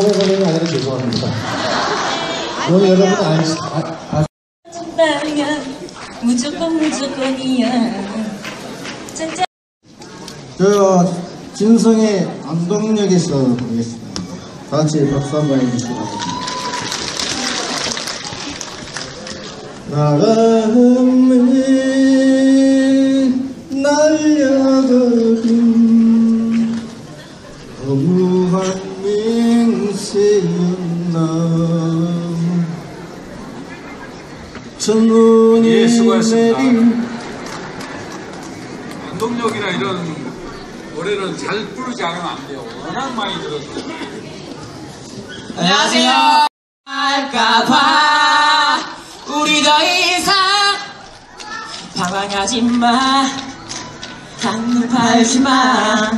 죄송합니다. 오늘 여러분 아시, 아, 아, 나야 무조건 무조건이야 진짜 저 진성의 안동역에서 보겠습니다. 다 같이 박수 한번 해주시기 바랍니다. 나가면 날려버린 허무 첫눈이 예, 수고하셨습니다. 내린 안동역이나 이런 노래는 잘 부르지 않으면 안 돼요. 워낙 많이 들어서. 안녕하세요. 할까봐 우리 더 이상 방황하지 마. 한눈 팔지 마.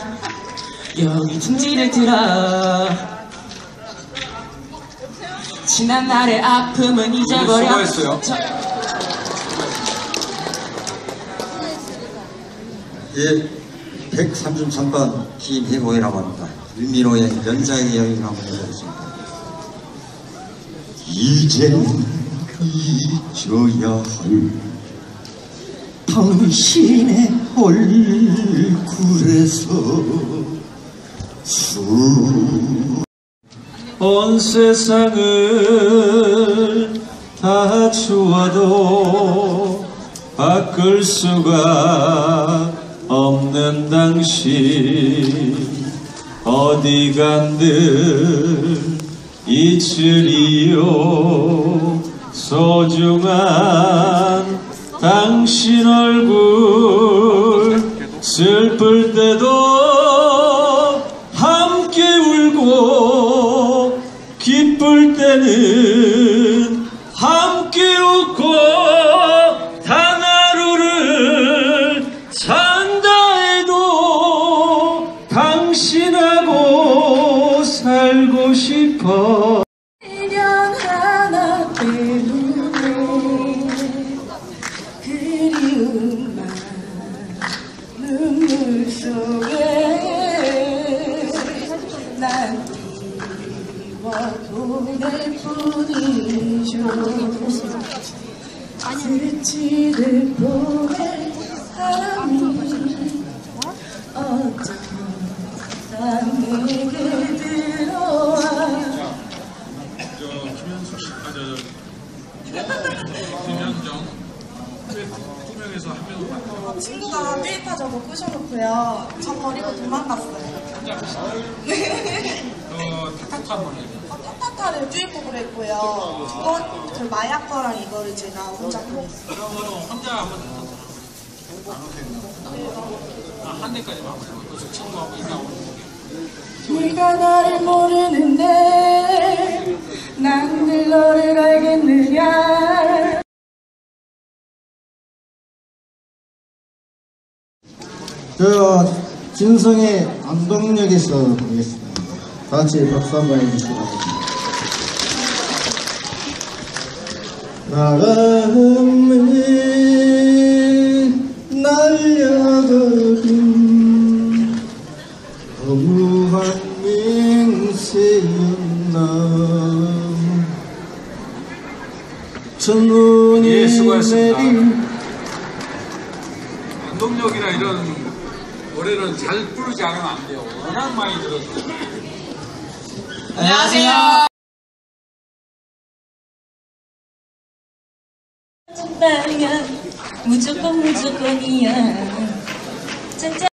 여기 둥지를 들어. 지난 날의 아픔은 잊어버려. 수고했어요. 저- 예, 133번 김혜봉이라고 합니다. 윤미로의 연장의 여인 한번 해보겠습니다. 이젠 잊어야 할 당신의 얼굴에서 수 온 세상을 다 주어도 바꿀 수가 없는 당신. 어디 간들 잊으리요? 소중한 당신 얼굴 슬플 때도 기쁠 때는 함께 웃고 단 하루를 산다 해도 당신하고 살고 싶어. 미련 하나 때문에 그리움만 눈물 속에 난 도될 뿐이죠 스치듯 보낼 사람이 어쩌다 내게 들어와 저 김현수 씨, 아, 저, 김현정. 두 명에서 한 명은 친구가 데이터 적어 끄셔놓고요. 저 버리고 도망갔어요. 어, 타타타 한번 해요. 어, 타타타를 쭈입곡을 했고요. 그건 그 마약 거랑 이거를 제가 혼자 보냈어요. 그러면 혼자 한번 아, 한 한번 해요. 그 친구하고 인사하고. 네가 나를 모르는데 난 늘 너를 알겠느냐 저 진성의 안동역에서 보겠습니다. 다 같이 박수 한번 해주시기 바랍니다. 나가면 날려버린 허무한 맹세였나 첫눈이 예. 내린 안동역이나 이런 노래는 잘 부르지 않으면 안 돼요. 워낙 많이 들어서. 안녕하세요. 나야 무조건 무조건이야 진짜